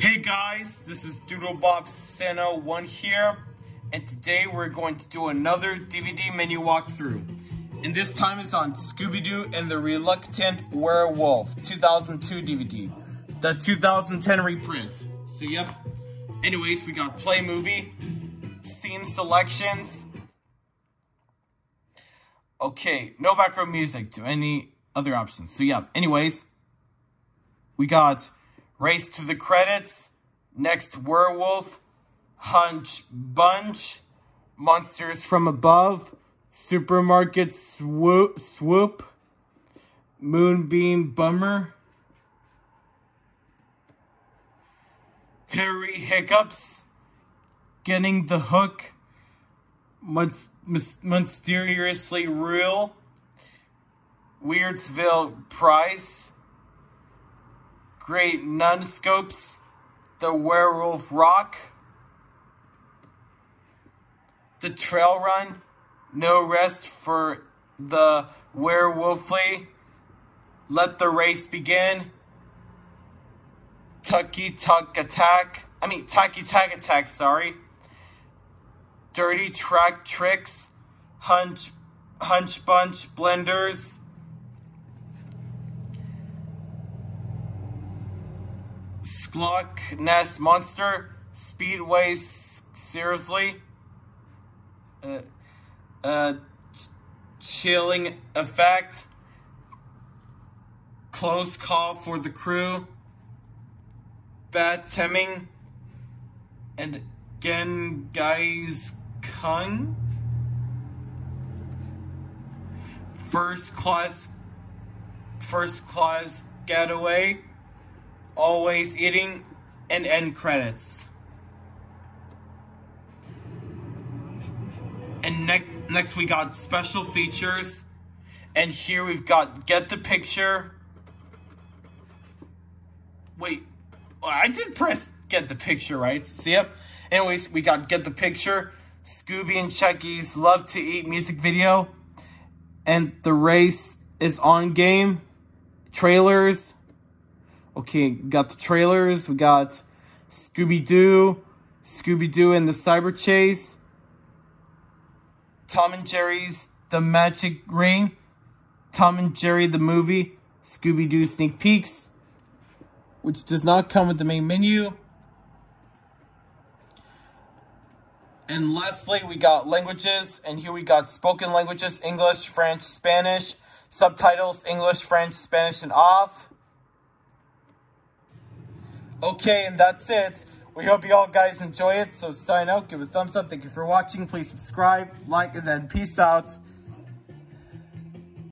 Hey guys, this is DoodleBob Santa 1 here, and today we're going to do another DVD menu walkthrough. And this time it's on Scooby-Doo and the Reluctant Werewolf 2002 DVD. The 2010 reprint. So yep. Anyways, we got play movie, scene selections. Okay, no background music to any other options. So yeah, anyways, we got Race to the Credits, Next Werewolf, Hunch Bunch, Monsters from Above, Supermarket Swoop, swoop Moonbeam Bummer, Hairy Hiccups, Getting the Hook, Mysteriously Real, Weirdsville Price, Great Nunscopes, The Werewolf Rock, The Trail Run, No Rest for the Werewolfly, Let the Race Begin, Tucky Tuck Attack, I mean Tacky Tack Attack, sorry, Dirty Track Tricks, Hunch, Hunch Bunch Blenders, Sklock Nest Monster, Speedway Seriously, uh, uh, Chilling Effect, Close Call for the Crew, Bat Temming, and Genghis Khan. First class, first class getaway always eating, and end credits. And next, next we got special features. And here we've got Get the Picture. Wait, I did press Get the Picture, right? See, yep. Anyways, we got Get the Picture, Scooby and Chucky's Love to Eat music video, and The Race is on game, trailers, Okay, got the trailers. We got Scooby-Doo, Scooby-Doo and the Cyber Chase, Tom and Jerry's The Magic Ring, Tom and Jerry the Movie, Scooby-Doo Sneak Peeks, which does not come with the main menu. And lastly, we got languages, and here we got spoken languages, English, French, Spanish, subtitles, English, French, Spanish, and off. Okay, and that's it. We hope you all guys enjoy it. So sign out, give a thumbs up. Thank you for watching. Please subscribe, like, and then peace out.